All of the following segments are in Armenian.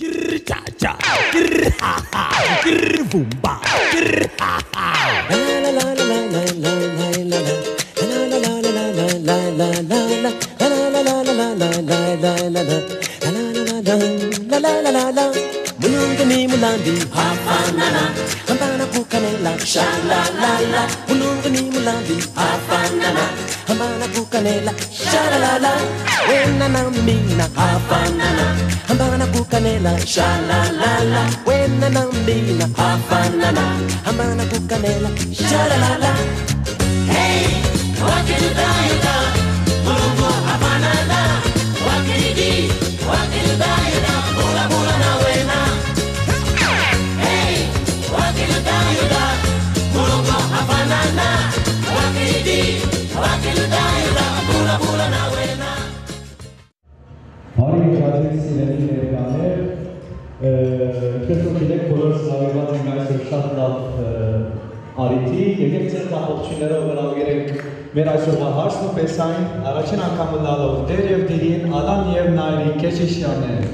cha cha ha ha vùng ba ha ha Mulandi mulandi ha ha la la, ambana kukanela sha la la la. ni mulambin Hafanana Hambana kukanela Shalalala. Wena na mina Hafanana Hambana kukanela Shalalala. Wena na mina Hafanana Hambana kukanela Shalalala. Hey Wakil tayo tayo շատ լավ արիթի, եկեք ձեր ամբողջիներով հրավիրենք մեր այսօրվա հարցը տեսային առաջին անգամ լալով դեր եւ դերին Ադան եւ Նայրի Քեշիշյաններ։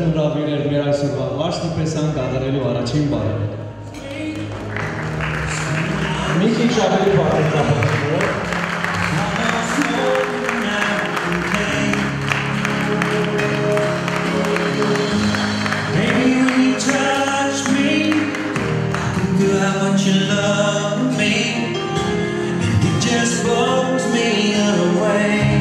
ձեր հրավիրն էր մեր այսօրվա մարսն պես կատարելու առաջին բառը։ Մի քիչ ավելի բարձր love me, it just blows me away.